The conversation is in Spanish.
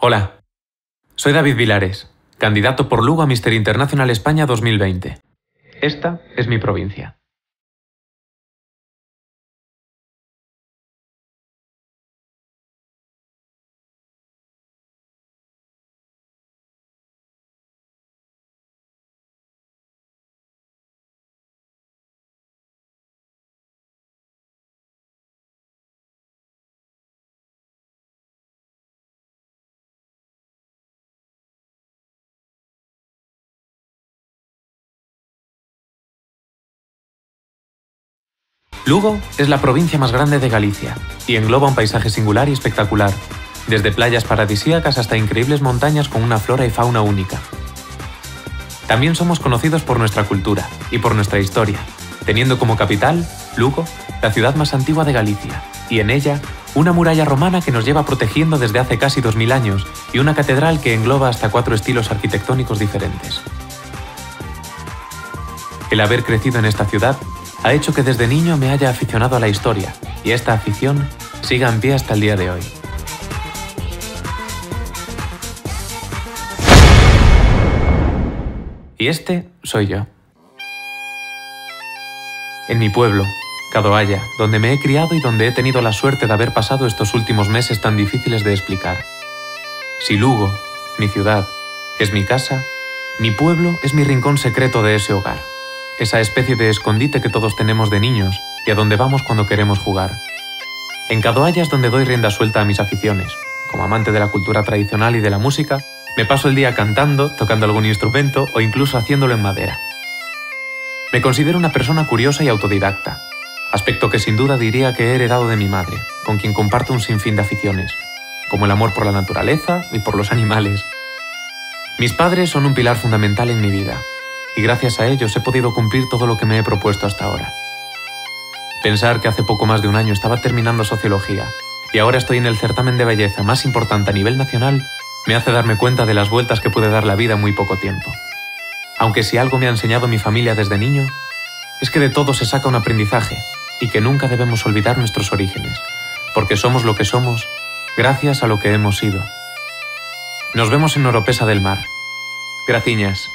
Hola, soy David Vilares, candidato por Lugo a Mister Internacional España 2020. Esta es mi provincia. Lugo es la provincia más grande de Galicia y engloba un paisaje singular y espectacular, desde playas paradisíacas hasta increíbles montañas con una flora y fauna única. También somos conocidos por nuestra cultura y por nuestra historia, teniendo como capital Lugo, la ciudad más antigua de Galicia, y en ella una muralla romana que nos lleva protegiendo desde hace casi 2000 años y una catedral que engloba hasta cuatro estilos arquitectónicos diferentes. El haber crecido en esta ciudad ha hecho que desde niño me haya aficionado a la historia y esta afición siga en pie hasta el día de hoy. Y este soy yo. En mi pueblo, Cadoaya, donde me he criado y donde he tenido la suerte de haber pasado estos últimos meses tan difíciles de explicar. Si Lugo, mi ciudad, es mi casa, mi pueblo es mi rincón secreto de ese hogar esa especie de escondite que todos tenemos de niños y a donde vamos cuando queremos jugar. En Cadoaya es donde doy rienda suelta a mis aficiones. Como amante de la cultura tradicional y de la música, me paso el día cantando, tocando algún instrumento o incluso haciéndolo en madera. Me considero una persona curiosa y autodidacta, aspecto que sin duda diría que he heredado de mi madre, con quien comparto un sinfín de aficiones, como el amor por la naturaleza y por los animales. Mis padres son un pilar fundamental en mi vida, y gracias a ellos he podido cumplir todo lo que me he propuesto hasta ahora. Pensar que hace poco más de un año estaba terminando sociología y ahora estoy en el certamen de belleza más importante a nivel nacional me hace darme cuenta de las vueltas que puede dar la vida en muy poco tiempo. Aunque si algo me ha enseñado mi familia desde niño, es que de todo se saca un aprendizaje y que nunca debemos olvidar nuestros orígenes, porque somos lo que somos gracias a lo que hemos sido. Nos vemos en Oropesa del Mar. Graciñas.